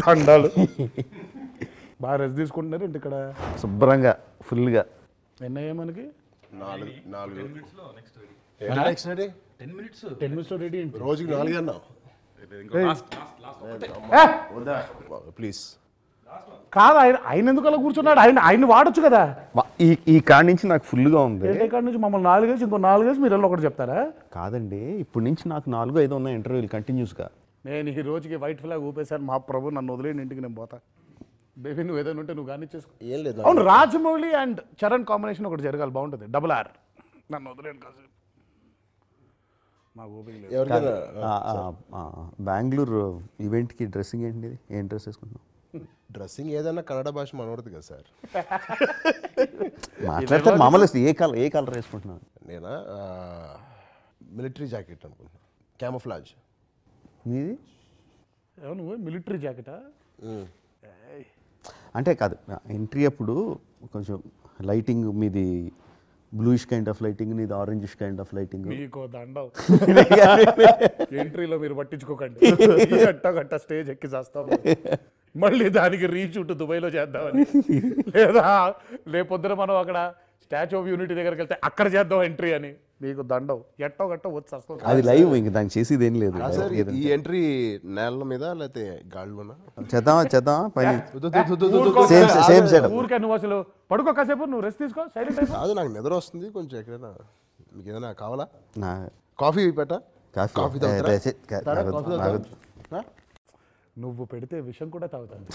దండాలు. బాగా రెస్ట్ తీసుకుంటున్నారు ఏంటి ఇక్కడ? శుభ్రంగా ఫుల్గా. ఎన్నయ్యా మనకి? నాలుగు నాలుగు. Next ready ten minutes ready ఏంటి? రోజుకి నాలుగు అన్నావు. ప్లీజ్. కాదు ఆయన ఆయన ఎందుకు అలా కూర్చున్నాడు? ఆయన ఆయన వాడొచ్చు కదా? ఈ ఈ కాడి నుంచి నాకు ఫుల్గా ఉంది. కాడ నుంచి? మమ్మల్ని నాలుగేసి ఇంకో నాలుగేసి మీరు ఒకటి చెప్తారా? కాదండి ఇప్పటి నుంచి నాకు నాలుగు ఐదు ఉన్నాయి ఇంటర్వ్యూలు కంటిన్యూస్గా నేను ఈ రోజుకి వైట్ ఫ్లాగ్ ఊపేశాను. మా ప్రభు నన్ను వదిలేని ఇంటికి నేను పోతా. బేబీ నువ్వు ఏదైనా ఉంటే నువ్వు కానీ చేసుకో. ఏం లేదు. అవును రాజమౌళి అండ్ చరణ్ కాంబినేషన్ ఒకటి జరగాలి బాగుంటుంది. డబుల్ ఆర్ నన్ను వదిలేను ఓపిక లేదు. ఎవరికైనా బెంగళూరు ఈవెంట్కి డ్రెస్సింగ్ ఏంటి ఏం డ్రెస్ వేసుకుంటున్నాం డ్రెస్సింగ్ ఏదైనా కన్నడ భాష మనవడదు కదా సార్. మాట్లాడితే మామూలు ఏ కలర్ ఏ కలర్ వేసుకుంటున్నాను నేనా మిలిటరీ జాకెట్ అనుకుంటున్నా. క్యామఫ్లాజ్ మీది నువ్వు మిలిటరీ జాకెటా? అంటే కాదు ఎంట్రీ అప్పుడు కొంచెం లైటింగ్ మీది బ్లూయిష్ కైండ్ ఆఫ్ లైటింగ్ నీది ఆరెంజిష్ కైండ్ ఆఫ్ లైటింగ్. మీకు దండం. ఎంట్రీలో మీరు పట్టించుకోకండి. గట్ట గట్ట స్టేజ్ ఎక్కి చేస్తాం మళ్ళీ దానికి రీషూట్ దుబాయ్లో చేద్దామని. లేదా రేపొద్దున మనం అక్కడ స్టాచ్యూ ఆఫ్ యూనిటీ దగ్గరికి వెళ్తే అక్కడ చేద్దాం ఎంట్రీ అని. మీకు దండం ఎట్టో గట్ట వచ్చి వస్తుంది అది లైవ్ ఇంక దానికి చేసేది ఏం లేదు. సార్ ఈ ఎంట్రీ నేల మీద లేకపోతే గాళ్ళలోనా చేద్దామా చేద్దామా? పైన. సేమ్ సేమ్ సెటప్ ఊరికే. నువ్వు అసలు పడుకో కాసేపు నువ్వు రెస్ట్ తీసుకో సైలెంట్ అయిపో. కాదు నాకు నిద్ర వస్తుంది కొంచెం ఎక్కడైనా. మీకు ఏదైనా కావాలా? నా కాఫీ పెట్టా? కాఫీ. కాఫీ తాగుతారా? నువ్వు పెడితే విషం కూడా తాగుతాను.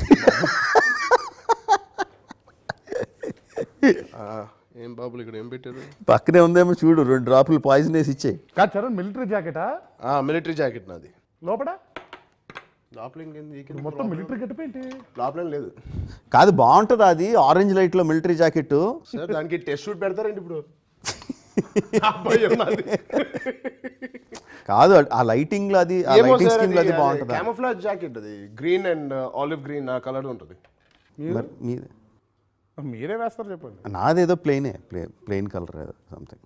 ఆ, ఏం బాబులు ఇక్కడ ఏం పెట్టారు? పక్కనే ఉందేమో చూడు రెండు డ్రాపులు పాయిజన్ వేసి ఇచ్చేయి. కాదు చరణ్ మిలిటరీ జాకెటా మిలిటరీ జాకెట్ నాది. లోపల మొత్తం మిలిటరీ గెటప్ ఏంటి? లోపల లేదు. కాదు బాగుంటుంది అది ఆరెంజ్ లైట్లో మిలిటరీ జాకెట్ సార్ దానికి టెస్ట్ షూట్ పెడతారండి ఇప్పుడు. కాదు ఆ లైటింగ్లో అది ఆ లైటింగ్ సార్ స్కీమ్లో అది బాగుంటుంది? క్యామోఫ్లాజ్ జాకెట్ అది. గ్రీన్ అండ్ ఆలివ్ గ్రీన్ ఆ కలర్ ఉంటుంది. మరి మీది? మీరే వేస్తారు చెప్పండి. నాదేదో ప్లెయినే ప్లే ప్లెయిన్ కలర్ ఏదో సంథింగ్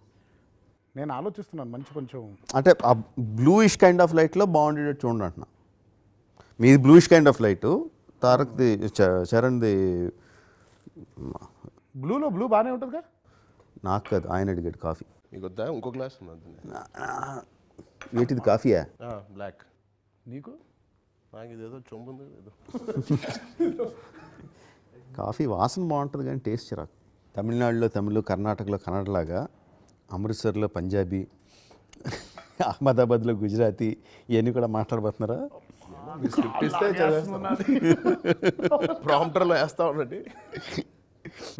నేను ఆలోచిస్తున్నాను మంచి కొంచెం. అంటే ఆ బ్లూయిష్ కైండ్ ఆఫ్ లైట్లో బాగుండేటట్టు చూడండి అంటున్నా. మీది బ్లూయిష్ కైండ్ ఆఫ్ లైట్ తారక్ది చరణ్ది బ్లూలో బ్లూ బాగానే ఉంటుందిగా నాకు కాదు ఆయన అడిగాడు కాఫీ. మీకు వద్దా ఇంకో గ్లాస్ వీటిది కాఫీయా? బ్లాక్ నీకు? నాకు ఇదేదో చొంపు ఉంది ఏదో. కాఫీ వాసన బాగుంటుంది కానీ టేస్ట్ చిరాకు. తమిళనాడులో తమిళ్ కర్ణాటకలో కన్నడలాగా అమృత్సర్లో పంజాబీ అహ్మదాబాద్లో గుజరాతీ ఇవన్నీ కూడా మాట్లాడబోతున్నారా? ప్రాంప్టర్లో వేస్తా ఉండండి.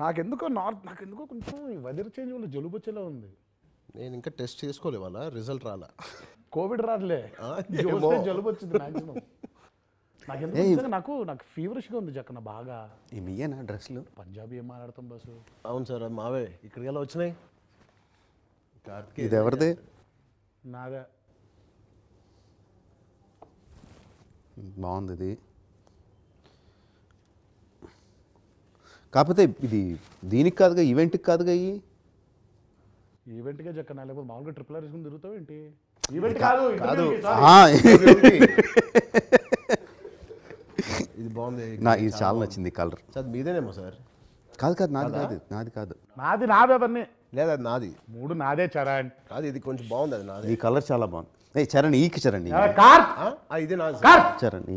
నాకెందుకో నార్త్ నాకెందుకో కొంచెం ఈ వెదర్ చేంజ్ వల్ల జలుబు వచ్చేలా ఉంది. నేను ఇంకా టెస్ట్ చేసుకోలే వాళ్ళ రిజల్ట్ రాలా. కోవిడ్ రాదులే. జలుబు వచ్చింది మాక్సిమం. నిజంగా నాకు నాకు ఫీవరిష్గా ఉంది జక్కన బాగా. ఈ మీయేనా డ్రెస్లు పంజాబీ ఏం మాట్లాడతాం బస్సు? అవును సార్ అది మావే. ఇక్కడికి ఎలా వచ్చినాయి? ఇది ఎవరిది? నాదే బాగుంది ఇది. కాకపోతే ఇది దీనికి కాదుగా ఈవెంట్కి కాదుగా ఇవి ఈవెంట్గా జక్కన లేకపోతే మామూలుగా ట్రిపుల్ ఆర్ వేసుకుని తిరుగుతావు ఏంటి ఈవెంట్ కాదు కాదు. interview కి, sorry. ఆ, ఇది బాగుంది. నా ఇది చాలా నచ్చింది కలర్. Sir మీదేనేమో sir? కాదు కాదు నాది కాదు నాది కాదు. నాది నాదే అవన్నీ లేదా అది నాది? మూడు నాదే చరణ్. కాదు ఇది కొంచెం బాగుంది అది నాది. ఈ కలర్ చాలా బాగుంది. ఏ చరణ్ ఈకి చరణ్. కార్ ఇదే నాది కార్ చరణ్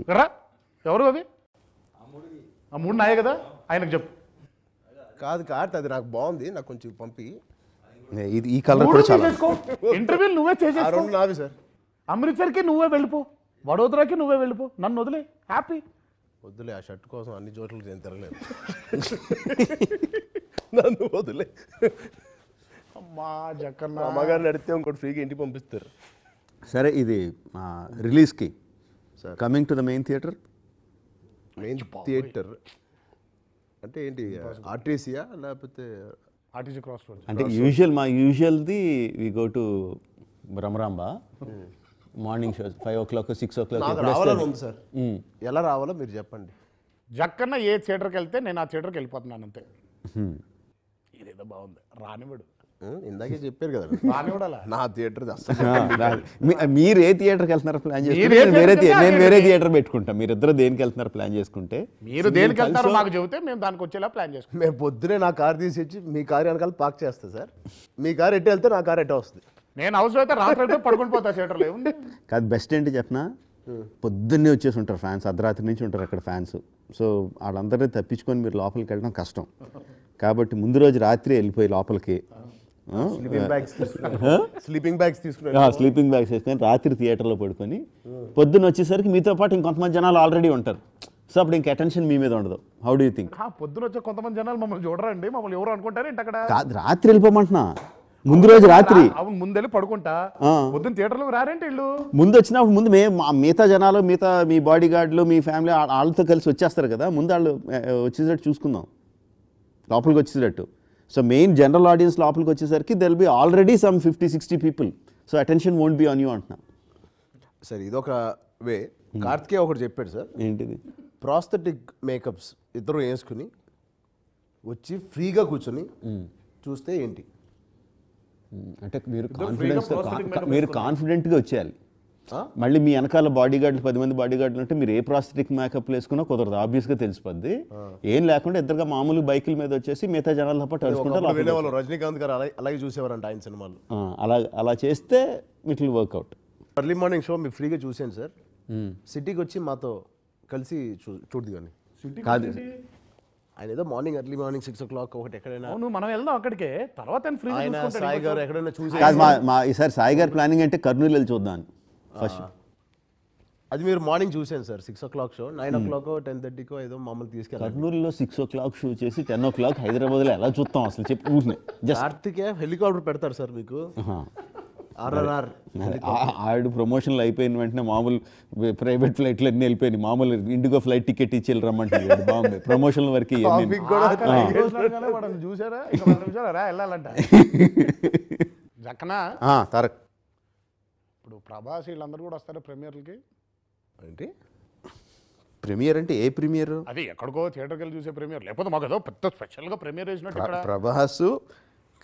ఎవరు అవి? ఆ మూడు నాయే కదా? ఆయనకు చెప్పు. కాదు కార్త్ అది నాకు బాగుంది నాకు కొంచెం పంపి. ఇది ఈ కలర్ కూడా చాలా ఇంటర్వ్యూ నువ్వే చేసేసుకో. రెండు నావి సార్. అమృత్సర్కి నువ్వే వెళ్ళిపో. వడోదరాకి నువ్వే వెళ్ళిపో. నన్ను వదిలే. హ్యాపీ వద్దులే ఆ షర్ట్ కోసం అన్ని చోట్ల నేను తిరగలేను నన్ను వదిలే. అమ్మా జక్కన్న అమ్మగారిని అడిగితే ఇంకోటి ఫ్రీగా ఇంటికి పంపిస్తారు. సరే ఇది రిలీజ్కి. Coming to the main theatre main theatre అంటే ఏంటి ఆర్టీసీయా లేకపోతే ఆర్టీసీ క్రాస్ రోడ్ అంటే యూజువల్ మా యూజువల్ది we go to Bhramaramba morning show five o'clock six o'clock నాకు రావాలని ఉంది సార్. ఎలా రావాలో మీరు చెప్పండి. జక్కన్న ఏ థియేటర్కి వెళ్తే నేను ఆ థియేటర్కి వెళ్ళిపోతున్నాను అంతే. ఇదేదో బాగుంది. రానివాడు ఇందాకే చెప్పారు కదా. రానివ్వడాలా నా థియేటర్ మీరు ఏ థియేటర్కి వెళ్తున్నారు ప్లాన్ చేసుకుంటే ఏ నేను వేరే థియేటర్కి థియే- నేను వేరే? థియేటర్ పెట్టుకుంటా. మీరు ఇద్దరు దేనికి వెళ్తున్నారు ప్లాన్ చేసుకుంటే మీరు దేనికి వెళ్తారో మాకు చెబితే మేము దానికి వచ్చేలా ప్లాన్ చేసుకుంటాం. మేము పొద్దునే నా కార్ తీసి ఇచ్చి మీ కార్ వెనకాల పార్క్ చేస్తా సార్. మీ కార్ ఎట్టు వెళ్తే నా కార్ ఎట్ట వస్తుంది. నేను అవసరం అయితే రాత్రి అయితే పడుకుని పోతా థియేటర్లో ఏముంది? కాదు బెస్ట్ ఏంటి చెప్పనా? పొద్దున్నే వచ్చేసి ఉంటారు ఫ్యాన్స్ అర్ధరాత్రి నుంచి ఉంటారు అక్కడ ఫ్యాన్స్ సో వాళ్ళందరినీ తప్పించుకొని మీరు లోపలికి వెళ్ళడం కష్టం. కాబట్టి ముందు రోజు రాత్రి వెళ్ళిపోయి లోపలికి. స్లీపింగ్ బ్యాగ్స్ తీసుకున్నాను స్లీపింగ్ బ్యాగ్స్ వేసుకొని రాత్రి థియేటర్లో పడుకొని పొద్దున్న వచ్చేసరికి మీతో పాటు ఇంకొంతమంది జనాలు ఆల్రెడీ ఉంటారు. సో అప్పుడు ఇంక అటెన్షన్ మీ మీద ఉండదు. హౌ డూ థింక్ ఆ, పొద్దున వచ్చే కొంతమంది జనాలు మమ్మల్ని చూడరండి. మమ్మల్ని ఎవరు అనుకుంటారు అక్కడ? కాదు రాత్రి వెళ్ళిపోమంటున్నా. ముందు రోజు రాత్రి. అవును ముందెళ్ళి పడుకుంటా. పొద్దున్న థియేటర్లోకి రారేంటి ఇల్లు ముందు వచ్చినప్పుడు ముందు మే మా- మిగతా జనాలు మిగతా మీ బాడీ గార్డులు మీ ఫ్యామిలీ వాళ్ళతో కలిసి వచ్చేస్తారు కదా. ముందు వాళ్ళు ఆ, వచ్చేటట్టు చూసుకుందాం. లోపలికి వచ్చేటట్టు సో మెయిన్ జనరల్ ఆడియన్స్ లోపలికి వచ్చేసరికి there'll be already some fifty sixty people so attention won't be on you అంటున్నా. సరే ఇదొక వే. కార్తికే ఒకటి చెప్పాడు సార్ ఏంటిది? ప్రాస్థెటిక్ మేకప్స్ ఇద్దరు వేసుకుని వచ్చి ఫ్రీగా కూర్చొని చూస్తే ఏంటి? అంటే మీరు కాన్ఫిడెన్స్ మీరు కాన్ఫిడెంట్గా వచ్చేయాలి. ఆ? మళ్ళీ మీ వెనకాల బాడీ గార్డులు పది మంది బాడీ గార్డులు ఉంటే మీరు ఏ ప్రాస్థెటిక్ మేకప్ వేసుకున్నా కుదరదు. ఆబ్వియస్గా తెలిసిపోద్ది. ఏం లేకుండా ఇద్దరుగా మామూలు బైకుల మీద వచ్చేసి మిగతా జనాలతో పాటు వినేవాళ్ళు. రజనీకాంత్ గారు అలాగే అలాగే చూసేవారంట ఆయన సినిమాలు. అలా అలా చేస్తే it will work out early morning show మీరు ఫ్రీగా చూసాను సార్ సిటీకి వచ్చి మాతో కలిసి చూ చూడదు కానీ. కాదు. ఆయన ఏదో morning early morning six o'clock ఒకటి ఎక్కడైనా అవును మనం వెళ్దాం అక్కడికే. తర్వాత ఆయన ఫ్రీ ఆయన సాయి గారు ఎక్కడైనా చూసి కాదు మా మా ఈసారి సాయి గారి ప్లానింగ్ అంటే కర్నూలు వెళ్ళి చూద్దాం ఫస్ట్ అది మీరు మార్నింగ్ చూసాను sir six o'clock show. Nine o'clock ten థర్టీకో ఏదో మమ్మల్ని తీసుకెళ్ళారు. కర్నూలులో సిక్స్ ఓ క్లాక్ షో చేసి టెన్ ఓ క్లాక్ హైదరాబాద్లో ఎలా చూస్తాం అసలు చెప్పి ఊరినే. జస్ట్ కార్తికే హెలికాప్టర్ పెడతారు సార్ మీకు. ఆర్ఆర్ఆర్ ఆడు ప్రమోషన్లు అయిపోయిన వెంటనే మామూలు ప్రైవేట్ ఫ్లైట్లు అన్నీ వెళ్ళిపోయినాయి. మామూలు ఇండిగో ఫ్లైట్ టికెట్ ఇచ్చి రమ్మంటాడు బాగుంది. ప్రమోషన్ల వరకు చూసారా? వెళ్ళాలంట. జక్కన? తారక్. ఇప్పుడు ప్రభాస్ వీళ్ళందరూ కూడా వస్తారు ప్రీమియర్లకి ఏంటి? ప్రీమియర్ అంటే ఏ ప్రీమియర్ అది ఎక్కడికో థియేటర్కి వెళ్ళి చూసే ప్రీమియర్ లేకపోతే మాకు ఏదో పెద్ద స్పెషల్గా ప్రీమియర్ వేసినట్టు ఇక్కడ. ప్రభాస్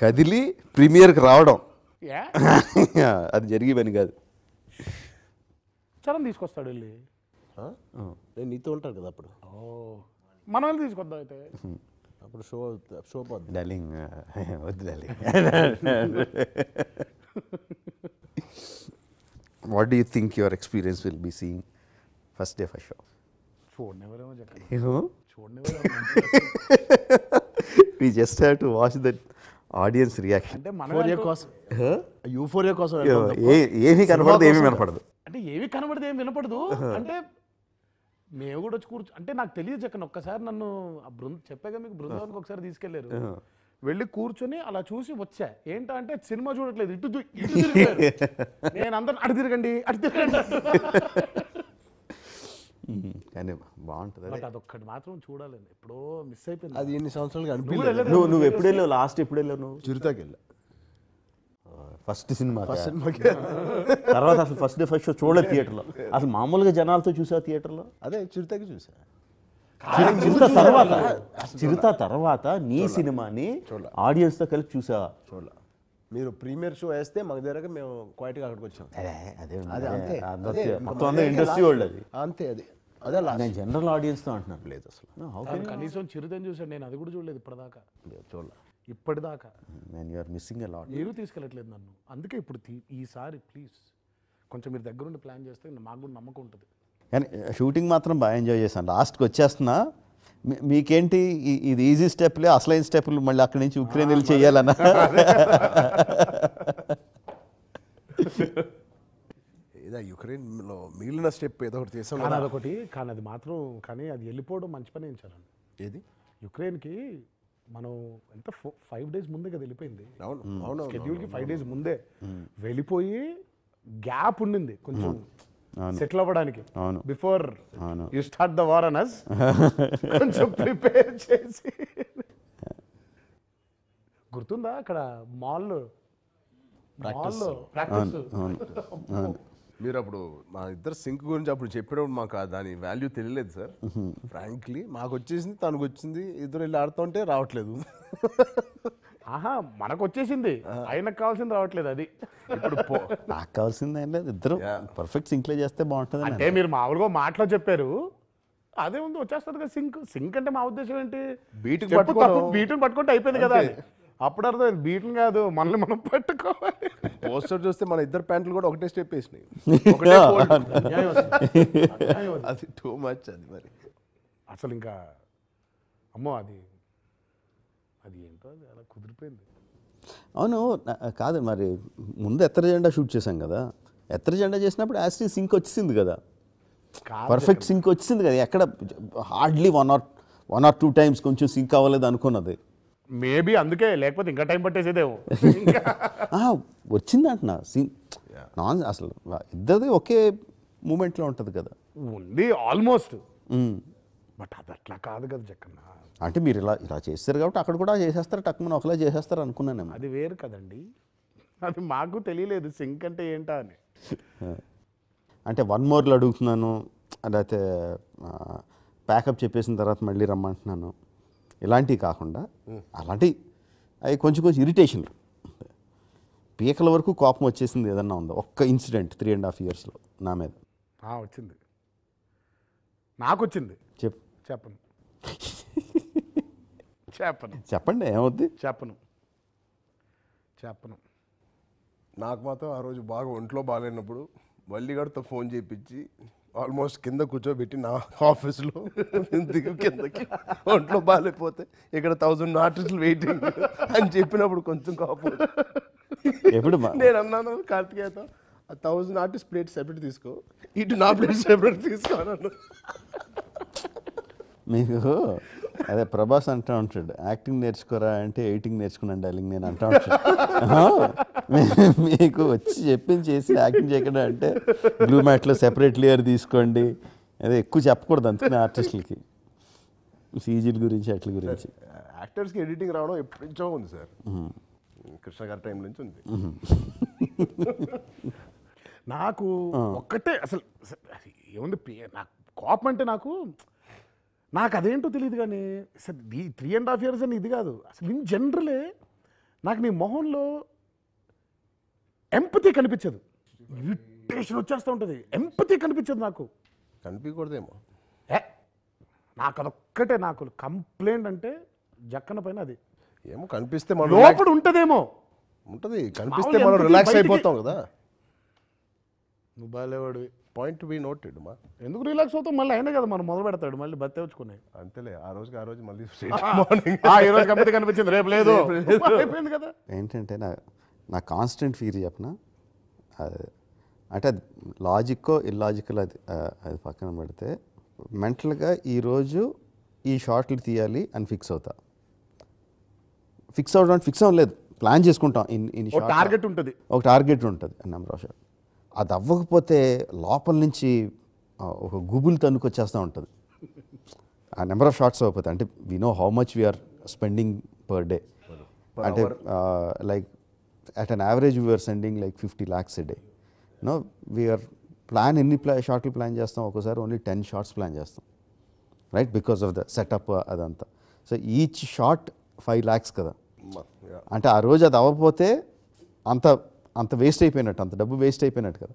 కదిలి ప్రీమియర్కి రావడం. అది జరిగే పని కాదు. చరణ్ తీసుకొస్తాడు వెళ్ళి. ఆ? నేను నీతో ఉంటాను కదా అప్పుడు? ఓ. మనం వెళ్ళి తీసుకొద్దాం అయితే. అప్పుడు షో షో పోద్ది. డార్లింగ్ వద్దు darling. What do you think your experience will be seeing first day first show చూడనివ్వరేమో Jakkanna you చూడనివ్వరేమో we just have to audience reaction అంటే మనం కోసం. యూఫోరియా కోసం ఏమీ కనపడదు ఏమీ వినపడదు. అంటే ఏవి కనబడితే ఏం వినపడదు. అంటే మేము కూడా వచ్చి కూర్చో అంటే నాకు తెలియదు జక్కన ఒక్కసారి నన్ను ఆ బృంద చెప్పాగా మీకు బృందావనికి ఒకసారి తీసుకెళ్ళారు వెళ్ళి కూర్చొని అలా చూసి వచ్చా. ఏంటంటే సినిమా చూడట్లేదు ఇటు ఇటు నేను అందరు అటు తిరగండి అటు తిరగండి కానీ బాగుంటుంది అదొక్కటి మాత్రం చూడాలి ఎప్పుడో మిస్ అయిపోయింది. అది ఎన్ని సంవత్సరాలుగా నువ్వు అనిపించలేదు. నువ్వు నువ్వు ఎప్పుడు వెళ్ళావు? లాస్ట్ ఎప్పుడు వెళ్ళావు నువ్వు? చిరుతాకి వెళ్ళా ఫస్ట్ సినిమా సినిమాకి తర్వాత అసలు ఫస్ట్ డే ఫస్ట్ షో చూడలేదు థియేటర్లో అసలు మామూలుగా జనాలతో చూసావు థియేటర్లో అదే చిరుతాకి చూసా. చిరుత తర్వాత చిరుత తర్వాత నీ సినిమాని ఆడియన్స్తో కలిపి చూసావా? చూడాల. మీరు ప్రీమియర్ షో వేస్తే మాకు దగ్గర మేము క్వైట్గా అక్కడికి వచ్చాం. అదే అదే అంతే. మొత్తం అంతా ఇండస్ట్రీ వాళ్ళు అది అంతే అది. అదే నేను జనరల్ ఆడియన్స్తో అంటున్నాను లేదు అసలు. కనీసం చిరుదని చూసాను నేను అది కూడా చూడలేదు ఇప్పటిదాకా. లేదు చూడాల. ఇప్పటిదాకా. Man you are missing a lot మీరు తీసుకెళ్ళట్లేదు నన్ను. అందుకే ఇప్పుడు తీ- ఈసారి ప్లీజ్ కొంచెం మీరు దగ్గరుండి ప్లాన్ చేస్తే మాకు కూడా నమ్మకం ఉంటుంది. కానీ షూటింగ్ మాత్రం బాగా ఎంజాయ్ చేశాను. లాస్ట్కి వచ్చేస్తున్నా. మీ- మీకేంటి ఇది ఈజీ స్టెప్లే అసలైన స్టెప్లు మళ్ళీ అక్కడి నుంచి ఉక్రెయిన్ వెళ్ళి చేయాలన్నా? ఏదో యుక్రెయిన్లో మిగిలిన స్టెప్ ఏదో ఒకటి చేసాం కానీ అదొకటి కానీ అది మాత్రం కానీ అది వెళ్ళిపోవడం మంచి పని ఇచ్చారు ఏది? యుక్రెయిన్కి మనం ఎంత ఫైవ్ డేస్ ముందే కదా వెళ్ళిపోయింది. అవును అవును షెడ్యూల్కి ఫైవ్ డేస్ ముందే వెళ్ళిపోయి గ్యాప్ ఉండింది కొంచెం. సెటిల్ అవ్వడానికి. అవును. బిఫోర్ అవును. యూ స్టార్ట్ ద వార్ అనస్ కొంచెం ప్రిపేర్ చేసి. గుర్తుందా అక్కడ మాల్ మాల్లో. ప్రాక్టీస్ మీరు అప్పుడు మా ఇద్దరు సింక్ గురించి అప్పుడు చెప్పినప్పుడు మాకు దాని వాల్యూ తెలియలేదు సార్. ఫ్రాంక్లీ మాకు వచ్చేసింది తనకు వచ్చింది ఇద్దరు వెళ్ళి ఆడుతుంటే రావట్లేదు. ఆహా మనకు వచ్చేసింది. ఆయనకు కావాల్సింది రావట్లేదు అది. ఇప్పుడు నాకు కావాల్సింది ఏం లేదు ఇద్దరు పర్ఫెక్ట్ సింక్లే చేస్తే బాగుంటుంది అంటే మీరు మామూలుగా మాటలో చెప్పారు అదే ఉంది వచ్చేస్తుంది కదా సింక్. సింక్ అంటే మా ఉద్దేశం ఏంటి. తప్పు, బీటుని పట్టుకుంటే అయిపోయింది కదా. అప్పుడు అర్థం బీటుని కాదు మనల్ని మనం పట్టుకోవాలి. పోస్టర్ చూస్తే మన ఇద్దరు ప్యాంట్లు కూడా ఒకటే స్టెప్ వేసినాయి. అది. టూ మచ్ అది మరి. అసలు ఇంకా అమ్మో అది అది ఏంటో అది అలా కుదిరిపోయింది. అవును కాదు మరి ముందు ఎత్తర జెండా షూట్ చేశాం కదా. ఎత్తర జెండా చేసినప్పుడు యాస్టీ సింక్ వచ్చింది కదా. కాదు పర్ఫెక్ట్ సింక్ వచ్చింది కదా. ఎక్కడ hardly one or one or two times కొంచెం సింక్ అవ్వలేదు అనుకున్నది. మేబీ అందుకే లేకపోతే ఇంకా టైం పట్టేసేదేమో. వచ్చింది అంటున్నా సింక్ నాన్ అసలు ఇద్దరిది ఒకే మూమెంట్లో ఉంటుంది కదా. ఉంది ఆల్మోస్ట్. బట్ అది అట్లా కాదు కదా జక్కన్న. అంటే మీరు ఇలా ఇలా చేస్తారు కాబట్టి అక్కడ కూడా చేసేస్తారు టక్కున ఒకలా చేసేస్తారు అనుకున్నాను అది వేరు కదండి. అది మాకు తెలియలేదు సింక్ అంటే ఏంటా అని. అంటే వన్ మోర్లు అడుగుతున్నాను లేకపోతే ప్యాకప్ చెప్పేసిన తర్వాత మళ్ళీ రమ్మంటున్నాను. ఇలాంటివి కాకుండా అలాంటి అవి కొంచెం కొంచెం ఇరిటేషన్లు. పీకల వరకు కోపం వచ్చేసింది ఏదన్నా ఉందో? ఒక్క ఇన్సిడెంట్ త్రీ అండ్ హాఫ్ ఇయర్స్లో నా మీద. ఆ, వచ్చింది. నాకు వచ్చింది చెప్ చెప్పను. చెప్పను. చెప్పండి ఏమవుద్ది? చెప్పను. చెప్పను. నాకు మాత్రం ఆ రోజు బాగా ఒంట్లో బాగాలేనప్పుడు వల్లిగాడితో ఫోన్ చేయించి ఆల్మోస్ట్ కింద కూర్చోబెట్టి నా ఆఫీస్లో దిగు కిందకి. ఒంట్లో బాగాలేకపోతే ఇక్కడ థౌజండ్ ఆర్టిస్టులు వెయిటింగ్ అని చెప్పినప్పుడు కొంచెం కోపం. ఎప్పుడు నేను అన్నాను కార్తికేయతో ఆ థౌజండ్ ఆర్టిస్ట్ ప్లేట్ సెపరేట్ తీసుకో. ఇటు నా ప్లేట్ సెపరేట్ తీసుకో అన్నాను. మీకు అదే ప్రభాస్ అంటూ ఉంటాడు యాక్టింగ్ నేర్చుకోరా అంటే ఎయిటింగ్ నేర్చుకున్నాను డార్లింగ్ నేను అంటూ ఉంటాడు. మీకు వచ్చి చెప్పింది చేసి యాక్టింగ్ చేయకుండా అంటే బ్లూ మ్యాట్లో సెపరేట్ లేయర్ తీసుకోండి. అదే ఎక్కువ చెప్పకూడదు అందుకని ఆర్టిస్టులకి. సీజీల గురించి అట్ల గురించి. యాక్టర్స్కి ఎడిటింగ్ రావడం ఎప్పటి నుంచో ఉంది సార్. కృష్ణ గారి టైం నుంచి ఉంది. నాకు ఒక్కటే అసలు ఏముంది నాకు కోపం అంటే నాకు నాకు అదేంటో తెలియదు కానీ అసలు ఈ త్రీ అండ్ హాఫ్ ఇయర్స్ అని ఇది కాదు. అసలు ఇన్ జనరలే నాకు నీ మొహంలో ఎంపతి కనిపించదు. ఇరిటేషన్ వచ్చేస్తూ ఉంటుంది. ఎంపతి కనిపించదు నాకు. కనిపించకూడదేమో. ఏ నాకు అదొక్కటే నాకు. కంప్లైంట్ అంటే జక్కన పైన అది. ఏమో కనిపిస్తే మనం లోపల ఉంటదేమో. ఉంటుంది. కనిపిస్తే మనం రిలాక్స్ అయిపోతాం కదా. నువ్వు బాగాలేవాడివి పాయింట్ బి నోటెడ్ మా. ఎందుకు రిలాక్స్ అవుతావు? మళ్ళీ అయినా కదా మనం మొదలు పెడతాడు మళ్ళీ బత్తే వచ్చుకున్నాయి అంతేలే ఆ రోజుకి ఆ రోజు మళ్ళీ మార్నింగ్. ఆ, ఈ రోజు కంపెనీ కనిపించింది రేపు లేదు. అయిపోయింది కదా. ఏంటంటే నా నా కాన్స్టెంట్ ఫీర్ చెప్పనా? అంటే అది లాజిక్కో ఇల్లాజికల్ అది అది పక్కన పెడితే మెంటల్గా ఈరోజు ఈ షార్ట్లు తీయాలి అని ఫిక్స్ అవుతా. ఫిక్స్ అవడం ఫిక్స్ అవ్వలేదు. ప్లాన్ చేసుకుంటాం ఇన్ ఇన్ ఒక టార్గెట్ ఉంటుంది. ఒక టార్గెట్ ఉంటుంది నెంబర్ ఆఫ్ షాట్ అది అవ్వకపోతే లోపల నుంచి ఒక గుబులు తన్నుకొచ్చేస్తూ ఉంటుంది. ఆ నెంబర్ ఆఫ్ షార్ట్స్ అవ్వకపోతే అంటే we know how much we're spending per day అంటే like at an average we're sending like fifty lakhs a day no we're plan ఎన్ని ప్లా షార్ట్లు ప్లాన్ చేస్తాం? ఒక్కోసారి ఓన్లీ టెన్ షార్ట్స్ ప్లాన్ చేస్తాం. Right because of the setup అదంతా. So each short five lakhs కదా. అంటే ఆ రోజు అది అవ్వకపోతే అంత అంత వేస్ట్ అయిపోయినట్టు అంత డబ్బు వేస్ట్ అయిపోయినట్టు కదా.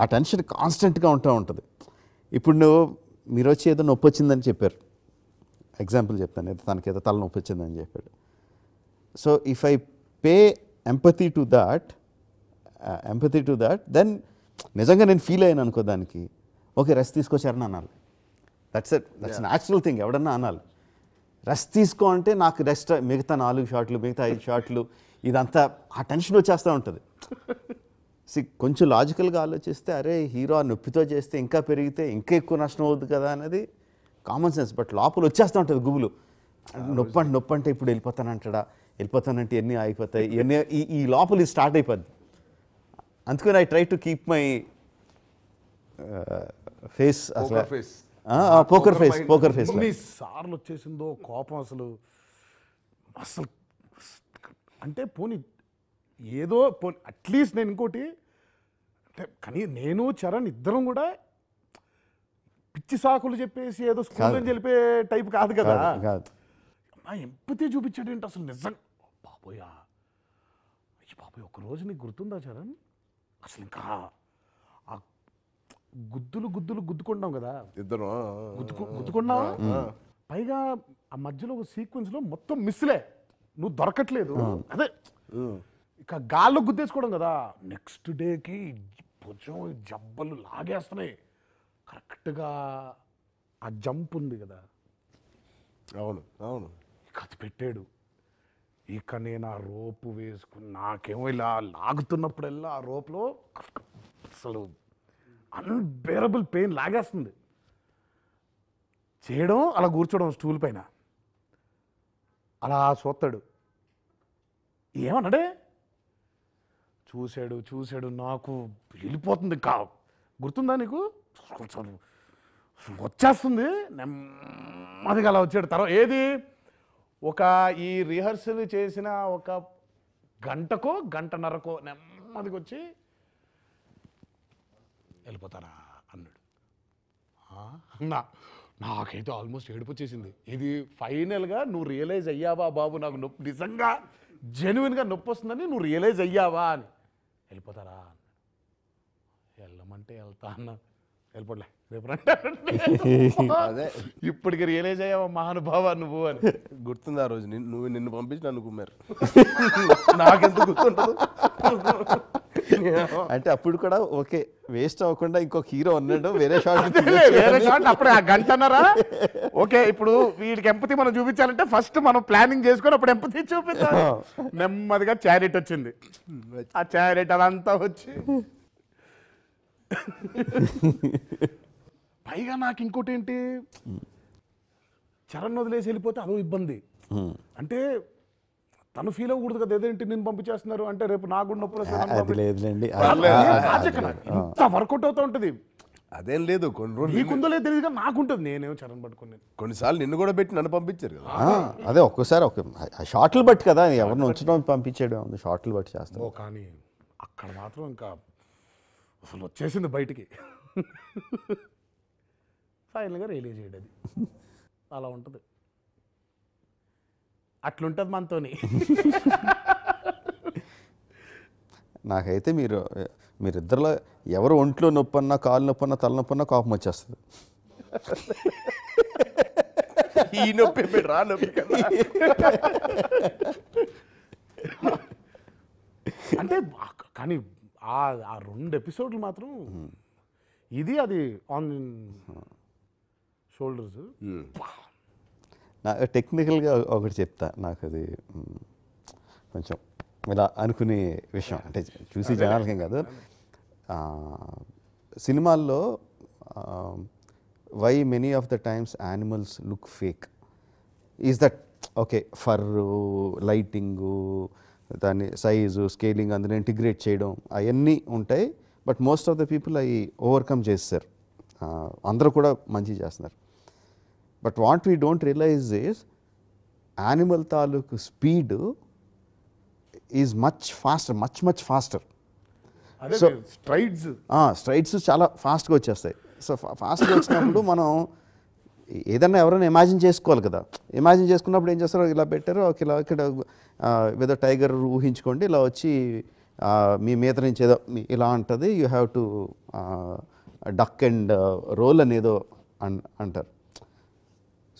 ఆ టెన్షన్ కాన్స్టెంట్గా ఉంటూ ఉంటుంది. ఇప్పుడు నువ్వు మీరు వచ్చి ఏదో నొప్పి వచ్చిందని చెప్పారు. ఎగ్జాంపుల్ చెప్తాను ఏదో తనకి ఏదో తల నొప్పి వచ్చిందని చెప్పాడు. So if I pay empathy to that empathy to that then నిజంగా నేను ఫీల్ అయ్యాను అనుకో దానికి. ఓకే రెస్ట్ తీసుకొచ్చారని అనాలి. That's it that's natural thing ఎవడన్నా అనాలి. రెస్ట్ తీసుకో అంటే నాకు రెస్ట్ మిగతా నాలుగు షాట్లు మిగతా ఐదు షాట్లు ఇదంతా ఆ టెన్షన్ వచ్చేస్తూ ఉంటుంది. సి కొంచెం లాజికల్గా ఆలోచిస్తే అరే హీరో ఆ నొప్పితో చేస్తే ఇంకా పెరిగితే ఇంకా ఎక్కువ నష్టం అవుద్ది కదా అనేది కామన్ సెన్స్ బట్ లోపల వచ్చేస్తూ ఉంటుంది గుబులు. నొప్పి అంటే నొప్పి అంటే ఇప్పుడు వెళ్ళిపోతానంటాడా వెళ్ళిపోతానంటే ఎన్ని అయిపోతాయి ఇవన్నీ ఈ ఈ లోపల స్టార్ట్ అయిపోద్ది. అందుకని I try to keep my face అసలు face. Poker face poker face ఎన్ని సార్లు వచ్చేసిందో కోపం అసలు. అసలు అంటే పోనీ ఏదో అట్లీస్ట్ నేను ఇంకోటి అంటే కానీ నేను చరణ్ ఇద్దరం కూడా పిచ్చి సాకులు చెప్పేసి ఏదో స్కూల్ నుంచి వెళ్ళిపోయే టైప్ కాదు కదా. కాదు నా ఎంపతి చూపించాడు ఏంటి అసలు నిజం? బాబోయ్ బాబోయ్ ఒక రోజు నీకు గుర్తుందా చరణ్? అసలు ఇంకా ఆ గుద్దులు గుద్దులు గుద్దుకుంటాం కదా. ఇద్దరు ఆ, గుద్దుకు గుద్దుకున్నావా పైగా ఆ మధ్యలో ఒక సీక్వెన్స్లో మొత్తం మిస్లే నువ్వు దొరకట్లేదు. అదే. ఇక గాల్లో గుద్దేసుకోవడం కదా. నెక్స్ట్ డేకి భుజం జబ్బలు లాగేస్తున్నాయి. కరెక్ట్గా ఆ జంప్ ఉంది కదా. అవును అవును. అది పెట్టాడు. ఇక నేను ఆ రోపు వేసుకుని నాకేమో ఇలా లాగుతున్నప్పుడల్లా ఆ రోప్లో అసలు అన్బేరబుల్ పెయిన్ లాగేస్తుంది. చేయడం అలా కూర్చోవడం స్టూల్ పైన. అలా చూస్తాడు ఏమన్నాడే? చూశాడు చూశాడు నాకు వెళ్ళిపోతుంది కా గుర్తుందా నీకు? కొంచెం వచ్చేస్తుంది. నెమ్మదిగా అలా వచ్చాడు. తర్వాత ఏది? ఒక ఈ రిహర్సల్ చేసిన ఒక గంటకో గంటన్నరకో నెమ్మదిగా వచ్చి వెళ్ళిపోతారా అన్నాడు. అన్నా నాకైతే ఆల్మోస్ట్ ఏడుపు వచ్చేసింది. ఇది ఫైనల్గా నువ్వు రియలైజ్ అయ్యావా బాబు? నాకు నొప్పి నిజంగా జెన్యున్గా నొప్పి వస్తుందని నువ్వు రియలైజ్ అయ్యావా అని. వెళ్ళిపోతారా అన్నాడు. వెళ్ళమంటే వెళ్తా అన్నా. వెళ్ళిపోలే రేపు అదే. ఇప్పటికి రియలైజ్ అయ్యావా మహానుభావ నువ్వు అని. గుర్తుంది ఆ రోజు నిన్ను- నువ్వు నిన్ను పంపించి నన్ను కుమ్మారు. నాకెంత గుర్తుంటుంది అంటే అప్పుడు కూడా ఓకే వేస్ట్ అవ్వకుండా ఇంకొక హీరో ఉన్నాడు వేరే షాట్ వేరే షాట్ అప్పుడు ఆ గంటన్నరా ఓకే ఇప్పుడు వీడికి ఎంపతి మనం చూపించాలంటే ఫస్ట్ మనం ప్లానింగ్ చేసుకొని అప్పుడు ఎంపతి చూపిద్దాం. నెమ్మదిగా చారిట్ వచ్చింది. ఆ చారిట్ అదంతా వచ్చి పైగా నాకు ఇంకోటి ఏంటి? చరణ్ వదిలేసి వెళ్ళిపోతే అదో ఇబ్బంది. అంటే తను ఫీల్ అవ్వకూడదు కదా ఏదేంటి నేను పంపించేస్తున్నారు? అంటే రేపు నాకు కూడా నొప్పులు అది లేదులేండి. ఇంత వర్కౌట్ అవుతూ ఉంటుంది. అదేం లేదు కొన్ని రోజులు నీకుందో లేదు తెలియదు కానీ నాకుంటుంది నేనేమో చరణ్ పట్టుకుని కొన్నిసార్లు నిన్ను కూడా పెట్టి నన్ను పంపించారు కదా. అదే ఒక్కసారి ఒక షార్ట్లు బట్టి కదా ఎవరిని ఉంచడం పంపించేయడం ఉంది షార్ట్లు బట్టి చేస్తాం ఓ కానీ అక్కడ మాత్రం ఇంకా అసలు వచ్చేసింది బయటికి. ఫైనల్గా రిలీజ్ చేయడం అది అలా ఉంటుంది. అట్లుంటుంది మనతోని. నాకైతే మీరు మీరిద్దరిలో ఎవరు ఒంట్లో నొప్పి అన్నా కాలు నొప్పి అన్నా తల నొప్పి అన్నా కోపం వచ్చేస్తుంది. ఈ నొప్పి రా నొప్పి అంటే కానీ ఆ ఆ రెండు ఎపిసోడ్లు మాత్రం ఇది అది ఆన్ షోల్డర్స్ నా టెక్నికల్గా ఒకటి చెప్తా. నాకు అది కొంచెం ఇలా అనుకునే విషయం. అంటే చూసి జనాలకేం కాదు. సినిమాల్లో why many of the times animals look fake. Is that okay for lighting దాని సైజు స్కేలింగ్ అందులో ఇంటిగ్రేట్ చేయడం అవన్నీ ఉంటాయి. But most of the people అవి ఓవర్కమ్ చేస్తారు. అందరూ కూడా మంచి చేస్తున్నారు. But what we don't realise is animal తాలూకు speed is much faster much much faster So- strides strides చాలా ఫాస్ట్గా వచ్చేస్తాయి. సో ఫాస్ట్గా వచ్చినప్పుడు మనం ఏదన్నా ఎవరైనా ఇమాజిన్ చేసుకోవాలి కదా. ఇమాజిన్ చేసుకున్నప్పుడు ఏం చేస్తారో ఇలా పెట్టారు. ఒక ఇలా ఇక్కడ ఏదో టైగర్ ఊహించుకోండి. ఇలా వచ్చి మీ మీద నుంచి ఏదో ఇలా అంటుంది. You have to duck and roll అనేదో అన్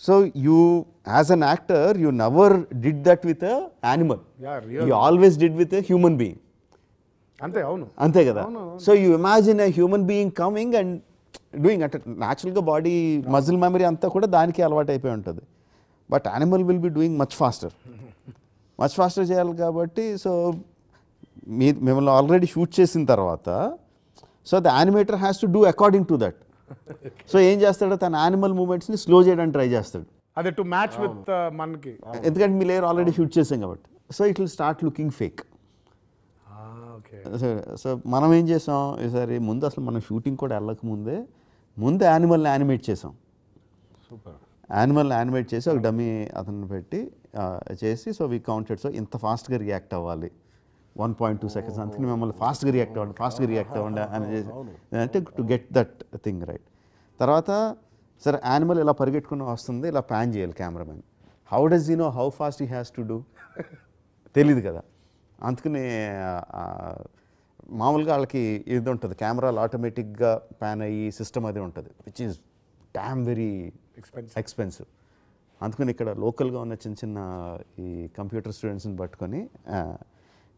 so you as an actor you never did that with animal Yeah, you always did with human being అంతే అవును. అంతే కదా? So you imagine human being coming and doing అంటే న్యాచురల్గా body muscle memory అంతా కూడా దానికి అలవాటు అయిపోయి ఉంటుంది. But animal will be doing much faster much faster చేయాలి కాబట్టి సో మీ మిమ్మల్ని ఆల్రెడీ షూట్ చేసిన తర్వాత so the animator has to do according to that so ఏం చేస్తాడు? తన యానిమల్ మూమెంట్స్ని స్లో చేయడానికి ట్రై చేస్తాడు. అదే టు మ్యాచ్ విత్ మనకి. ఎందుకంటే మీ లేయర్ ఆల్రెడీ షూట్ చేసాం కాబట్టి. So it will start looking fake okay. So so మనం ఏం చేసాం? ఈసారి ముందు అసలు మనం షూటింగ్ కూడా వెళ్ళక ముందే ముందు యానిమల్ని యానిమేట్ చేసాం. సూపర్. యానిమల్ని యానిమేట్ చేసి ఒక డమ్మీ అతన్ని పెట్టి చేసి సో వీ కౌంటెడ్ సో ఇంత ఫాస్ట్గా రియాక్ట్ అవ్వాలి. వన్ పాయింట్ టూ సెకండ్స్ అందుకని మిమ్మల్ని ఫాస్ట్గా రియాక్ట్ అవ్వండి ఫాస్ట్గా రియాక్ట్ అవ్వండి అని అంటే to get that thing right తర్వాత సరే యానిమల్ ఇలా పరిగెట్టుకుని వస్తుంది? ఇలా ప్యాన్ చేయాలి cameraman how does you know how fast he has to do తెలియదు కదా. అందుకని మామూలుగా వాళ్ళకి ఇది ఉంటుంది. కెమెరాలు ఆటోమేటిక్గా ప్యాన్ అయ్యి సిస్టమ్ అది ఉంటుంది. Which is damn very Expensive. Expensive అందుకని ఇక్కడ లోకల్గా ఉన్న చిన్న చిన్న ఈ కంప్యూటర్ స్టూడెంట్స్ని పట్టుకొని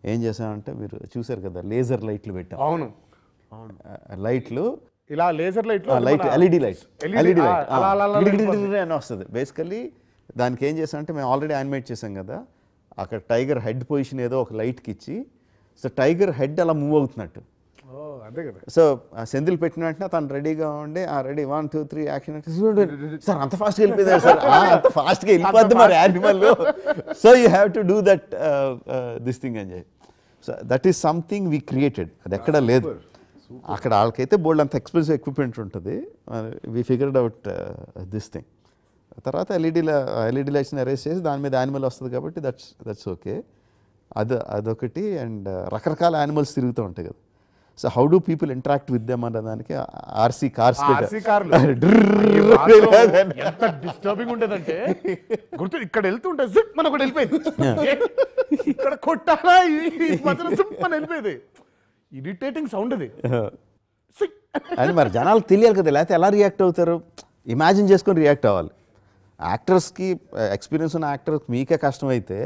ఏం చేసామంటే మీరు చూసారు కదా లేజర్ లైట్లు పెట్టాం. అవును. లైట్లు. ఇలా laser light light L E D light. L E D light. అలా అలా అలా వెళ్ళిపోతుంది. అని వస్తుంది. బేసికల్లీ దానికి ఏం చేసామంటే మేము ఆల్రెడీ యానిమేట్ చేసాం కదా అక్కడ టైగర్ హెడ్ పొజిషన్ ఏదో ఒక లైట్కి ఇచ్చి సో టైగర్ హెడ్ అలా మూవ్ అవుతున్నట్టు. అదే కదా. సో ఆ సెంధిల్ పెట్టిన వెంటనే తను రెడీగా ఉండి ఆ ready one two three action sir అంత ఫాస్ట్గా వెళ్ళిపోయింది సార్? "ఆ, అంత ఫాస్ట్గా వెళ్ళిపోద్ది మరి animal. So you have to do that this thing అని చెప్పి. So that is something we created. అది ఎక్కడ లేదు. అక్కడ వాళ్ళకైతే బోల్డ్ అంత ఎక్స్పెన్సివ్ ఎక్విప్మెంట్ ఉంటుంది. We figured out this thing. తర్వాత L E D L E D లైట్స్ని arrange చేసి దాని మీద యానిమల్ వస్తుంది కాబట్టి దట్స్ దట్స్ ఓకే. అది అదొకటి అండ్ రకరకాల యానిమల్స్ తిరుగుతూ ఉంటాయి కదా. So how do people interact with them అన్న దానికి ఆర్సీ కార్స్ ఎంత డిస్టర్బింగ్ ఉండేదంటే గుర్తు ఇక్కడ వెళ్తుంటే జిప్ మన ఒకటి వెళ్ళిపోయింది. ఇక్కడ కొట్టాలా మన వెళ్ళిపోయేది. ఇరిటేటింగ్ సౌండ్ అది. అని మరి జనాలకు తెలియాలి కదా లేకపోతే ఎలా రియాక్ట్ అవుతారు? ఇమాజిన్ చేసుకొని రియాక్ట్ అవ్వాలి. యాక్టర్స్కి ఎక్స్పీరియన్స్ ఉన్న యాక్టర్స్ మీకే కష్టమైతే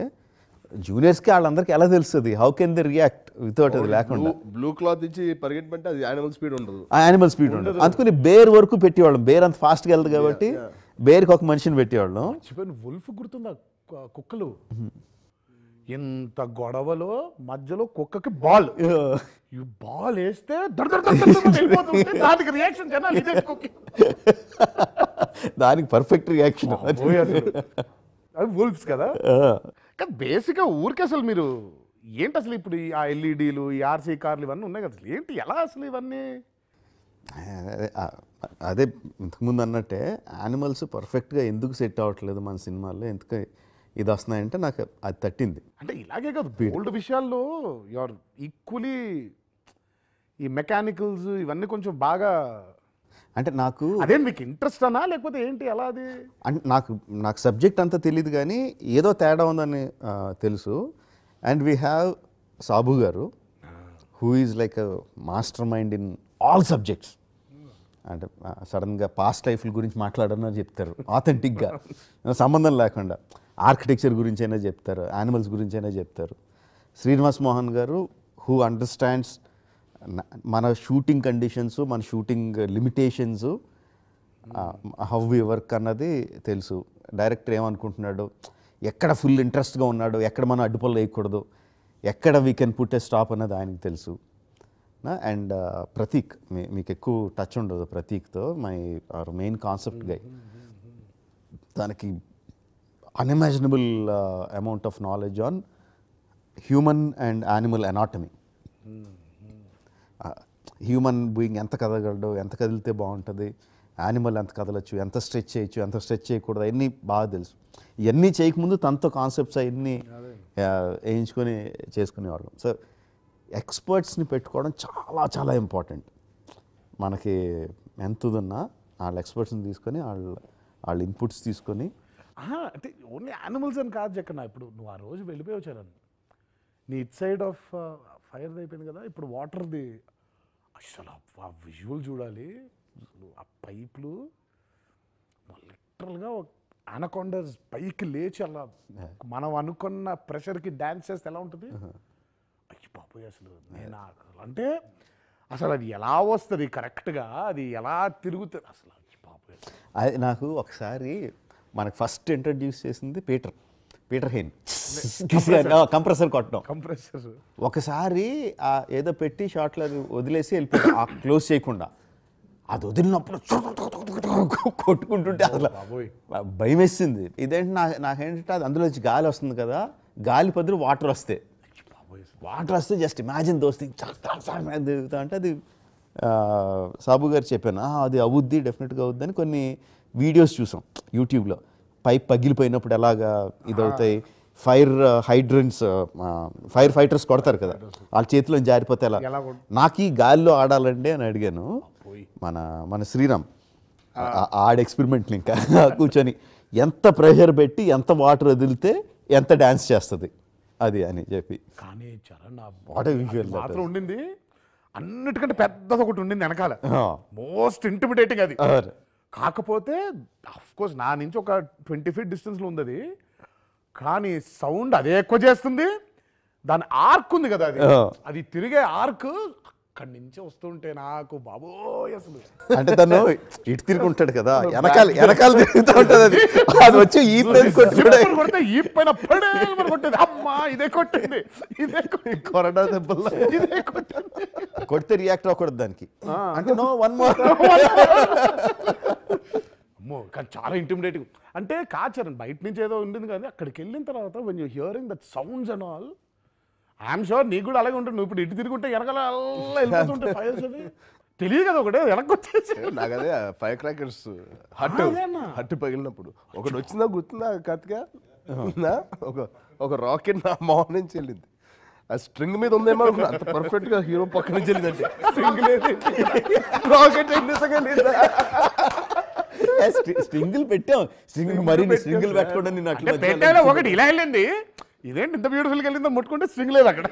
జూనియర్స్కి వాళ్ళందరికీ ఎలా తెలుస్తుంది? How can the react without అది లేకుండా? బ్లూ క్లాత్ ఇచ్చి పరిగెట్టమంటే అది యానిమల్ స్పీడ్ ఉండదు. ఆ యానిమల్ స్పీడ్ ఉండదు. అందుకని బేర్ వరకు పెట్టేవాళ్ళం. బేర్ అంత ఫాస్ట్గా వెళ్ళదు కాబట్టి బేర్కి ఒక మనిషిని పెట్టేవాళ్ళం. మర్చిపోయిన వుల్ఫ్ గుర్తుందా? కుక్కలు. ఇంత గొడవలో మధ్యలో కుక్కకి బాల్. ఈ బాల్ వేస్తే దడ దడ దడ దడ దడ వెళ్ళిపోతుంటే దానికి రియాక్షన్ జనాలు దానికి పర్ఫెక్ట్ రియాక్షన్ వుల్ఫ్స్ కదా? కానీ బేసిక్గా ఊరికే అసలు మీరు ఏంటి అసలు ఇప్పుడు ఈ ఆ ఎల్ఈడీలు ఈ ఆర్సీ కార్లు ఇవన్నీ ఉన్నాయి కదా అసలు? ఏంటి ఎలా అసలు ఇవన్నీ? అదే, ఇంతకుముందు అన్నట్టే యానిమల్స్ పర్ఫెక్ట్గా ఎందుకు సెట్ అవ్వట్లేదు మన సినిమాల్లో? ఎందుకు ఇది వస్తున్నాయంటే నాకు అది తట్టింది. అంటే ఇలాగే కాదు ఓల్డ్ విషయాల్లో యువర్ ఈక్వలీ ఈ మెకానికల్స్ ఇవన్నీ కొంచెం బాగా అంటే నాకు అదే మీకు ఇంట్రెస్ట్ అనా? లేకపోతే ఏంటి? ఎలా అది? అంటే నాకు నాకు సబ్జెక్ట్ అంతా తెలియదు కానీ ఏదో తేడా ఉందని తెలుసు. And we have Sabu garu who is like mastermind in all subjects అంటే సడన్గా పాస్ట్ లైఫ్ల గురించి మాట్లాడని చెప్తారు. ఆథెంటిక్గా సంబంధం లేకుండా. ఆర్కిటెక్చర్ గురించి అయినా చెప్తారు. యానిమల్స్ గురించి అయినా చెప్తారు. శ్రీనివాస్ మోహన్ గారు హూ అండర్స్టాండ్స్ మన షూటింగ్ కండిషన్స్ మన shooting limitations how we work అన్నది తెలుసు. డైరెక్టర్ ఏమనుకుంటున్నాడు? ఎక్కడ ఫుల్ ఇంట్రెస్ట్గా ఉన్నాడు? ఎక్కడ మనం అడ్డుపల్లు వేయకూడదు? ఎక్కడ we can put a stop అన్నది ఆయనకి తెలుసు. అండ్ ప్రతీక్ మీ- మీకు ఎక్కువ టచ్ ఉండదు ప్రతీక్తో my our main concept guy దానికి unimaginable amount of knowledge on human and animal anatomy human being ఎంత కదగలడు ఎంత కదిలితే బాగుంటుంది యానిమల్ ఎంత కదలచ్చు ఎంత స్ట్రెచ్ చేయొచ్చు ఎంత స్ట్రెచ్ చేయకూడదు అవన్నీ బాగా తెలుసు. ఇవన్నీ చేయకముందు తనతో కాన్సెప్ట్స్ అవన్నీ వేయించుకొని చేసుకునేవాళ్ళం. సో ఎక్స్పర్ట్స్ని పెట్టుకోవడం చాలా చాలా ఇంపార్టెంట్ మనకి ఎంత ఉన్నా వాళ్ళ ఎక్స్పర్ట్స్ని తీసుకొని వాళ్ళ వాళ్ళ ఇన్పుట్స్ తీసుకొని. అంటే ఓన్లీ యానిమల్స్ అని కాదు చెక్కన ఇప్పుడు నువ్వు ఆ రోజు వెళ్ళిపోయి వచ్చాను నీ ఇట్ సైడ్ ఆఫ్ ఫైర్ అయిపోయింది కదా ఇప్పుడు వాటర్ది అసలు ఆ విజువల్ చూడాలి. అసలు ఆ పైపులు లిటరల్గా అనకొండస్ పైకి లేచి అలా మనం అనుకున్న ప్రెషర్కి డ్యాన్స్ చేస్తే ఎలా ఉంటుంది? అయ్యి బాబోయ్ అసలు నేను అంటే అసలు అది ఎలా వస్తుంది కరెక్ట్గా అది ఎలా తిరుగుతుంది? అసలు అయ్యి బాబోయ్ అసలు. అది నాకు ఒకసారి మనకు ఫస్ట్ ఇంట్రడ్యూస్ చేసింది పీటర్ పీటర్ హెయిన్ కంప్రెసర్ కొట్టడం. కంప్రెసర్ ఒకసారి ఆ ఏదో పెట్టి షార్ట్లో వదిలేసి వెళ్ళిపోయాడు. ఆ క్లోజ్ చేయకుండా. అది వదిలినప్పుడు కొట్టుకుంటుంటే అసలు. భయం వేసింది ఇదేంటి నా నాకేంటంటే అది అందులో నుంచి గాలి వస్తుంది కదా. గాలి బదులు వాటర్ వస్తే. వాటర్ వస్తే జస్ట్ ఇమాజిన్ దోస్తి దిగుతా అంటే అది సాబు గారు చెప్పాను. "ఆ, అది అవుద్ది డెఫినెట్గా అవుద్ది అని కొన్ని వీడియోస్ చూసాం. యూట్యూబ్లో పైప్ పగిలిపోయినప్పుడు ఎలాగా ఇదవుతాయి? ఫైర్ హైడ్రన్స్ ఫైర్ ఫైటర్స్ కొడతారు కదా. వాళ్ళ చేతిలో జారిపోతే ఎలా? నాకు ఈ గాలిలో ఆడాలండి అని అడిగాను మన మన శ్రీరామ్. ఆడ ఎక్స్పెరిమెంట్లు ఇంకా కూర్చొని ఎంత ప్రెషర్ పెట్టి ఎంత వాటర్ వదిలితే ఎంత డ్యాన్స్ చేస్తుంది? అది అని చెప్పి. కానీ మాత్రం ఉండింది. అన్నిటికంటే పెద్దది ఒకటి ఉండింది వెనకాల. మోస్ట్ ఇంటిమిడేటింగ్ అది. కాకపోతే కోర్స్ నా నుంచి ఒక ట్వంటీ ఫీట్ డిస్టెన్స్లో ఉంది అది కానీ సౌండ్ అదే ఎక్కువ చేస్తుంది. దాని ఆర్క్ ఉంది కదా అది. అది తిరిగే ఆర్క్ అక్కడి నుంచి వస్తుంటే నాకు బాబోయ్ అసలు. అంటే తను ఇటు తిరుగుంటాడు కదా వెనకాల వెనకాల తిరుగుతూ ఉంటుంది అది. అది వచ్చి ఈ కొడితే ఈ పైన పడే కొట్టేది. అమ్మా ఇదే కొట్టింది. ఇదే కొరడా దెబ్బల్లో ఇదే కొట్టింది. కొడితే రియాక్ట్ అవ్వకూడదు దానికి. అంటే నో వన్ మోర్ అమ్మో కానీ చాలా ఇంటిమిడేటింగ్ అంటే కాచరణ్ బయట నుంచి ఏదో ఉండింది కానీ అక్కడికి వెళ్ళిన తర్వాత when you hearing that sounds and all I'm sure నీకు కూడా అలాగే ఉంటుంది. నువ్వు ఇప్పుడు ఇటు తిరుగుంటే వెనకాల అలా వెళ్ళిపోతుంటే ఫైర్స్ అవి. తెలియదు కదా ఒకటే వెనక్కి వచ్చేసి. నాకు అదే ఫైర్ క్రాకర్స్ హట్ అదేనా? హట్ పగిలినప్పుడు. ఒకటి వచ్చిందా గుర్తుందా కత్తిగా ఉందా? ఒక ఒక రాకెట్ నా మొహం నుంచి వెళ్ళింది ఆ స్ట్రింగ్ మీద ఉందేమో అనుకున్నా. అంత పర్ఫెక్ట్గా హీరో పక్క నుంచి వెళ్ళిందంటే స్ట్రింగ్ లేదు రాకెట్ స్ట్రింగిల్ పెట్టాం. స్ట్రింగ్ మరి స్ట్రింగిల్ పెట్టకుండా నేను అంటే అట్లా పెట్టాలో ఒకటి ఇలా వెళ్ళింది. ఇదేంటి ఇంత బ్యూటిఫుల్గా వెళ్ళిందో ముట్టుకుంటే స్ట్రింగ్ లేదు అక్కడ.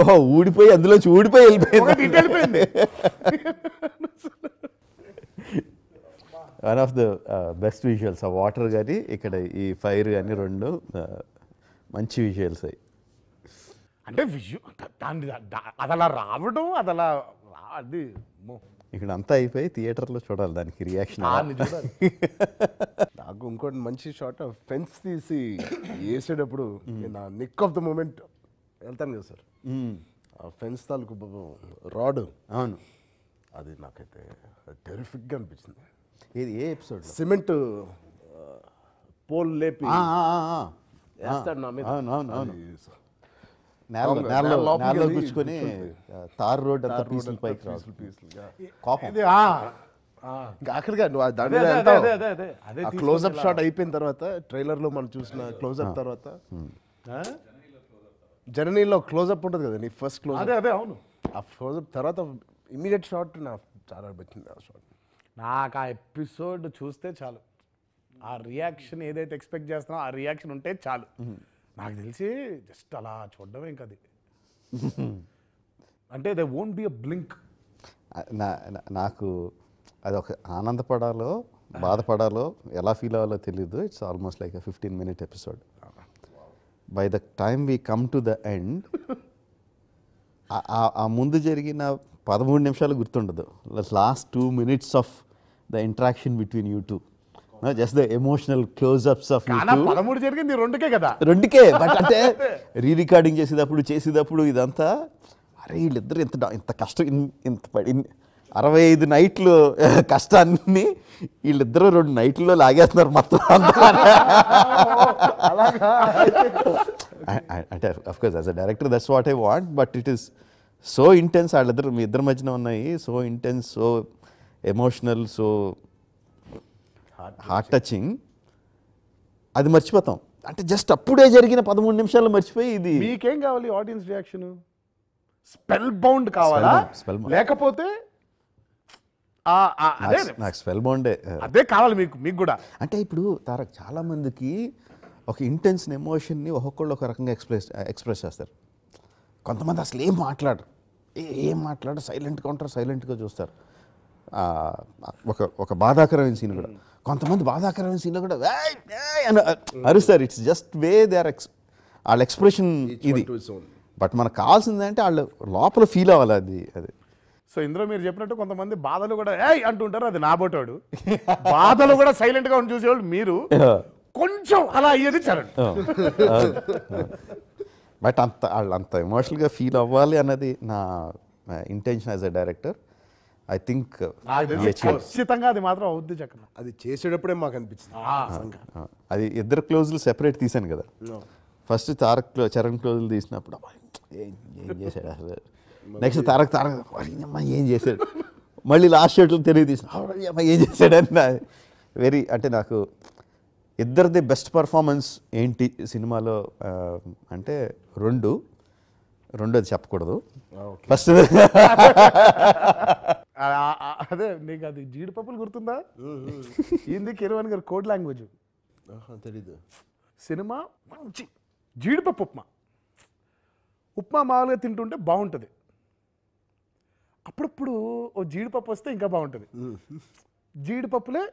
ఓహో ఊడిపోయి అందులోంచి ఊడిపోయి వెళ్ళిపోయింది. వెళ్ళిపోయింది. One of the best visuals ఆ వాటర్ కానీ ఇక్కడ ఈ ఫైర్ కానీ రెండు uh, మంచి విజువల్స్ అయ్యి అంటే విజు దాన్ని అది అలా రావడం అది అలా అది. ఇక్కడ అంతా అయిపోయి థియేటర్లో చూడాలి దానికి రియాక్షన్ నాకు ఇంకోటి మంచి షాట్ ఫెన్స్ తీసి వేసేటప్పుడు నా నిక్ ఆఫ్ ద మూమెంట్ వెళ్తాను కదా సార్. ఆ ఫెన్స్ తాలూకు రాడ్. అవును. అది నాకైతే టెరిఫిక్గా అనిపించింది. ఇది ఏ ఎపిసోడ్ సిమెంట్ పోల్ లేపి వేస్తాడు నా మీద. అవును అవును అవును. నేలలో కూర్చుకొని తార్ రోడ్ అంతా పీసులు పైకి రాదు. కోపం. ఇది ఆ, ఆ. ఇంకా ఆఖరిగా నువ్వు ఆ దాని మీద క్లోజ్అప్ షాట్ అయిపోయిన తర్వాత ట్రైలర్లో మనం చూసిన క్లోజ్అప్ తర్వాత ఆ? జర్నీలో క్లోజ్అప్ ఉంటుంది కదా నీ ఫస్ట్ క్లోజ్ అదే అదే అవును. ఆ క్లోజ్అప్ తర్వాత ఇమీడియట్ షాట్ నాకు చాలా నచ్చింది ఆ షాట్ నాకు ఆ ఎపిసోడ్ చూస్తే చాలు. ఆ రియాక్షన్ ఏదైతే ఎక్స్పెక్ట్ చేస్తున్నావు ఆ రియాక్షన్ ఉంటే చాలు. నాకు తెలిసి జస్ట్ అలా చూడడమే ఇంకా అది అంటే they won't be a blink నాకు అది ఒక ఆనందపడాలో బాధపడాలో ఎలా ఫీల్ అవ్వాలో తెలియదు it's almost like fifteen minute episode by the time we come to the end ఆ ముందు జరిగిన పదమూడు నిమిషాలు గుర్తుండదు. Last two minutes of the interaction between you two just the emotional closeups of పదమూడు జరిగింది రెండుకే కదా? రెండుకే బట్ అంటే రీ రికార్డింగ్ చేసేటప్పుడు చేసేటప్పుడు ఇదంతా అరే వీళ్ళిద్దరు ఇంత ఇంత కష్టం ఇంత పడి అరవై ఐదు నైట్లు కష్టాన్ని వీళ్ళిద్దరూ రెండు నైట్లో లాగేస్తున్నారు మొత్తం అంటే of course as a director that's what I want but it is so intense వాళ్ళిద్దరు మీ ఇద్దరి మధ్యన ఉన్నాయి so intense so emotional so heart touching అది మర్చిపోతాం. అంటే జస్ట్ అప్పుడే జరిగిన పదమూడు నిమిషాలు మర్చిపోయి ఇది మీకేం కావాలి ఆడియన్స్ రియాక్షన్ స్పెల్ బౌండ్ కావాలా. లేకపోతే నాకు- స్పెల్ బాండే అదే కావాలి మీకు మీకు కూడా. అంటే ఇప్పుడు తారక్ చాలా మందికి ఒక ఇంటెన్స్ ఎమోషన్ని ఒక్కొక్కళ్ళు ఒక రకంగా ఎక్స్ప్రెస్ ఎక్స్ప్రెస్ చేస్తారు. కొంతమంది అసలు ఏం మాట్లాడరు? ఏ- ఏం మాట్లాడరు? సైలెంట్గా ఉంటారు సైలెంట్గా చూస్తారు. ఒక ఒక బాధాకరమైన సీన్ కూడా. కొంతమంది బాధాకరమైన సీన్లో కూడా అని అరుస్తారు. It's just way they are ex వాళ్ళ ఎక్స్ప్రెషన్ ఇది. బట్ మనకు కావాల్సింది అంటే వాళ్ళు లోపల ఫీల్ అవ్వాలి అది అది. సో ఇందులో మీరు చెప్పినట్టు కొంతమంది బాధలు కూడా ఏయ్ అంటుంటారు. అది నా బోటోడు. బాధలు కూడా సైలెంట్గా ఉండి చూసేవాళ్ళు మీరు. కొంచెం అలా అయ్యేది చరణ్ బట్ అంత వాళ్ళు అంత ఎమోషనల్గా ఫీల్ అవ్వాలి అన్నది నా intention as a director I think తెలిసి ఖచ్చితంగా అది మాత్రం అవుద్ది చక్కన అది చేసేటప్పుడే మాకు అనిపించింది అది ఇద్దరు క్లోజులు సెపరేట్ తీశాను కదా. ఫస్ట్ తారక్ క్లో- చరణ్ క్లోజులు తీసినప్పుడు ఏం ఏం చేశాడు అసలు? నెక్స్ట్ తారక్ తారక్ "అరే, అమ్మా ఏం చేశాడు? మళ్ళీ లాస్ట్ షర్ట్లు తెలియ తీసిన "అరే, అమ్మా ఏం చేశాడు అని వెరీ అంటే నాకు ఇద్దరిది బెస్ట్ పర్ఫార్మెన్స్ ఏంటి సినిమాలో అంటే రెండు. రెండోది చెప్పకూడదు. ఫస్ట్ ఆ- అదే నీకు అది జీడిపప్పులు గుర్తుందా? హిందీ కిరవాణి గారు కోడ్ లాంగ్వేజ్? తెలీదు. సినిమా మంచి. జీడిపప్పు ఉప్మా. ఉప్మా మామూలుగా తింటుంటే బాగుంటుంది. అప్పుడప్పుడు ఓ జీడిపప్పు వస్తే ఇంకా బాగుంటుంది. జీడిపప్పులే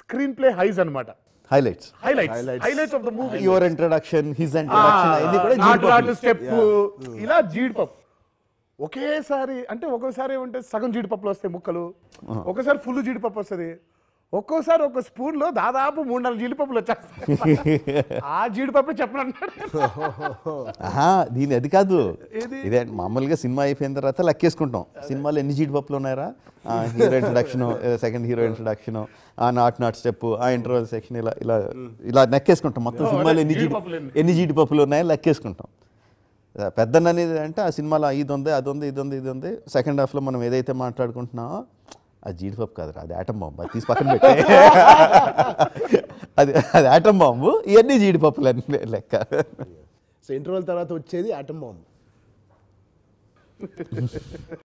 స్క్రీన్ ప్లే హైస్ అనమాట highlights highlights highlights of the movie your introduction his introduction ఇలా జీడిపప్పు. ఒకేసారి అంటే ఒక్కోసారి ఏమంటే సగం జీడిపప్పులు వస్తాయి ముక్కలు ఒకసారి ఫుల్ జీడిపప్పు వస్తుంది ఒక్కోసారి ఒక స్పూన్లో దాదాపు మూడు నాలుగు జీడిపప్పులు వచ్చేస్తాయి. ఆ జీడిపప్పు చెప్పనంటాడు దీని అది కాదు. ఇదే మామూలుగా సినిమా అయిపోయిన తర్వాత లెక్కేసుకుంటాం. సినిమాలో ఎన్ని జీడిపప్పులు ఉన్నాయరా? Hero introduction second hero introduction ఆ నాట్ నాట్ స్టెప్ ఆ ఇంటర్వల్ సెక్షన్ ఇలా ఇలా ఇలా లెక్కేసుకుంటాం. మొత్తం సినిమాలో ఎన్ని జీడి? ఎన్ని జీడిపప్పులు ఉన్నాయో లెక్కేసుకుంటాం. పెద్దన్న అనేది అంటే ఆ సినిమాలో ఇది ఉంది అది ఉంది ఇది ఉంది ఇది ఉంది సెకండ్ హాఫ్లో మనం ఏదైతే మాట్లాడుకుంటున్నామో అది జీడిపప్పు కాదురా అది ఆటం బాంబు అది తీసి పక్కన పెట్టే. అది అది ఆటం బాంబు ఇవన్నీ జీడిపప్పులు అన్ని లెక్క. సో ఇంటర్వల్ తర్వాత వచ్చేది ఆటం బాంబు